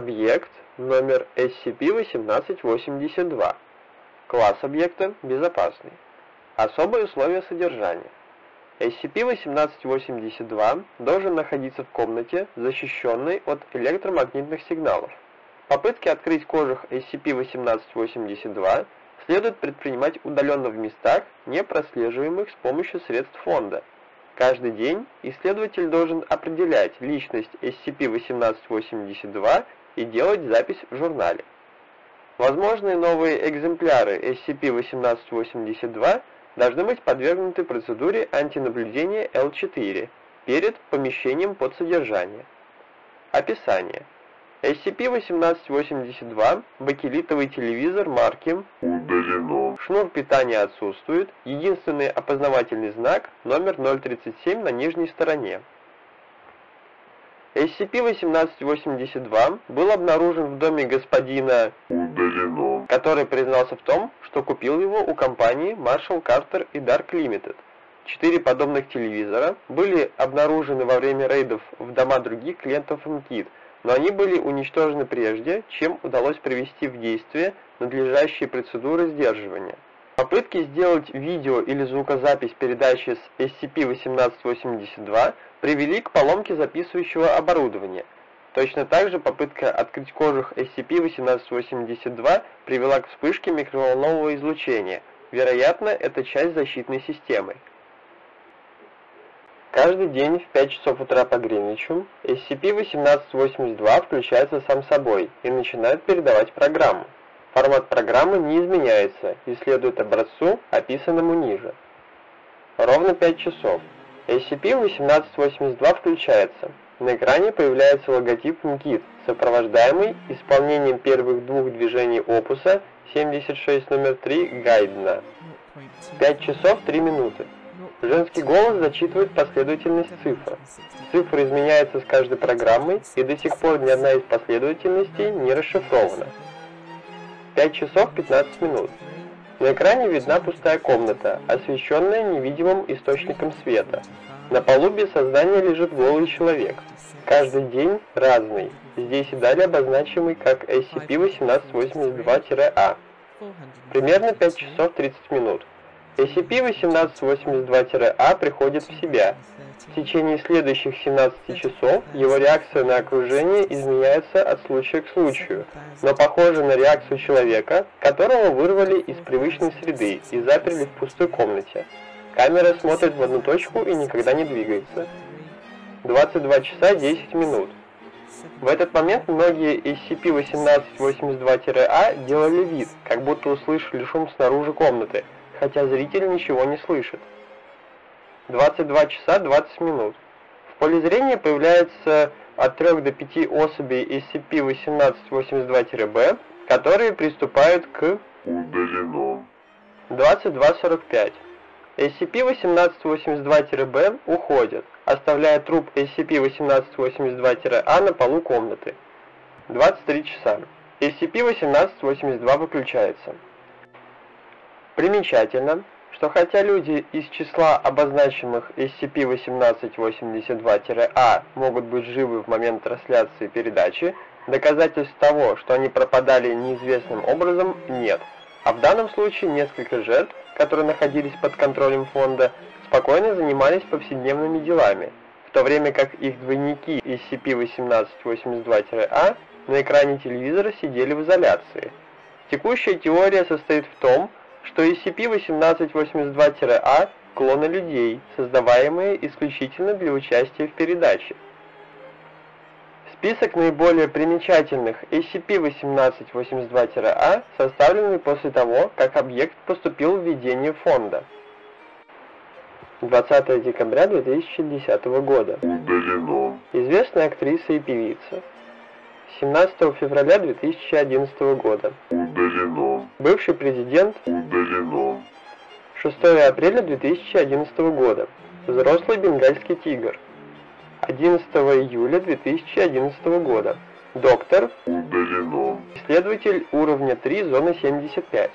объект номер SCP-1882. Класс объекта безопасный. Особые условия содержания. SCP-1882 должен находиться в комнате, защищенной от электромагнитных сигналов. Попытки открыть кожух SCP-1882 следует предпринимать удаленно в местах, не прослеживаемых с помощью средств фонда. Каждый день исследователь должен определять личность SCP-1882 и делать запись в журнале. Возможные новые экземпляры SCP-1882 должны быть подвергнуты процедуре антинаблюдения L4 перед помещением под содержание. Описание. SCP-1882, бакелитовый телевизор марки Удалено. Шнур питания отсутствует, единственный опознавательный знак номер 037 на нижней стороне. SCP-1882 был обнаружен в доме господина, Удалено. который признался в том, что купил его у компании Marshall Carter и Dark Limited. Четыре подобных телевизора были обнаружены во время рейдов в дома других клиентов MKIT, но они были уничтожены прежде, чем удалось привести в действие надлежащие процедуры сдерживания. Попытки сделать видео или звукозапись передачи с SCP-1882 привели к поломке записывающего оборудования. Точно так же попытка открыть кожух SCP-1882 привела к вспышке микроволнового излучения. Вероятно, это часть защитной системы. Каждый день в 5 часов утра по Гринвичу SCP-1882 включается сам собой и начинает передавать программу. Формат программы не изменяется и следует образцу, описанному ниже. Ровно 5 часов. SCP-1882 включается. На экране появляется логотип МКИТ, сопровождаемый исполнением первых двух движений опуса 76 номер 3 Гайдена. 5 часов 3 минуты. Женский голос зачитывает последовательность цифр. Цифры изменяются с каждой программой, и до сих пор ни одна из последовательностей не расшифрована. 5 часов 15 минут. На экране видна пустая комната, освещенная невидимым источником света. На полу без сознания лежит голый человек. Каждый день разный, здесь и далее обозначимый как SCP-1882-A. Примерно 5 часов 30 минут. SCP-1882-A приходит в себя. В течение следующих 17 часов его реакция на окружение изменяется от случая к случаю, но похожа на реакцию человека, которого вырвали из привычной среды и заперли в пустой комнате. Камера смотрит в одну точку и никогда не двигается. 22 часа 10 минут. В этот момент многие SCP-1882-A делали вид, как будто услышали шум снаружи комнаты, хотя зритель ничего не слышит. 22 часа 20 минут. В поле зрения появляется от 3 до 5 особей SCP-1882-B, которые приступают к Удалено. 22.45. SCP-1882-B уходит, оставляя труп SCP-1882-A на полу комнаты. 23 часа. SCP-1882 выключается. Примечательно, что хотя люди из числа обозначенных SCP-1882-A могут быть живы в момент трансляции передачи, доказательств того, что они пропадали неизвестным образом, нет. А в данном случае несколько жертв, которые находились под контролем фонда, спокойно занимались повседневными делами, в то время как их двойники SCP-1882-A на экране телевизора сидели в изоляции. Текущая теория состоит в том, что SCP-1882-A – клоны людей, создаваемые исключительно для участия в передаче. Список наиболее примечательных SCP-1882-A составленный после того, как объект поступил в ведение фонда. 20 декабря 2010 года. Удалено. Известная актриса и певица. 17 февраля 2011 года. Удалено. Бывший президент Удалено. 6 апреля 2011 года. Взрослый бенгальский тигр. 11 июля 2011 года. Доктор, Удалено. исследователь уровня 3 зоны 75.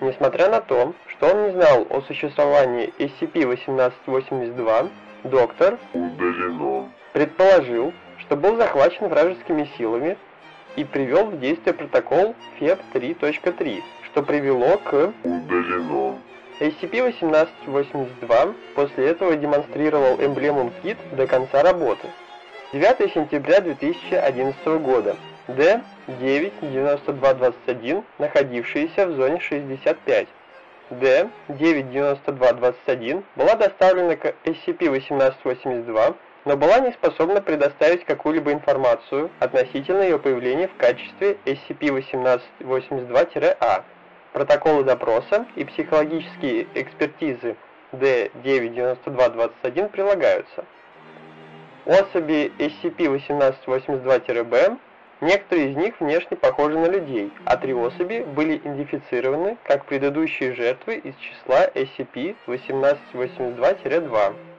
Несмотря на то, что он не знал о существовании SCP-1882, доктор Удалено. предположил, что был захвачен вражескими силами и привел в действие протокол FEB 3.3, что привело к Удалено. SCP-1882 после этого демонстрировал эмблему МКИТ до конца работы. 9 сентября 2011 года. D99221, находившаяся в зоне 65. D99221 была доставлена к SCP-1882, но была не способна предоставить какую-либо информацию относительно ее появления в качестве SCP-1882-A. Протоколы допроса и психологические экспертизы D99221 прилагаются. Особи SCP-1882-B, некоторые из них внешне похожи на людей, а три особи были идентифицированы как предыдущие жертвы из числа SCP-1882-2.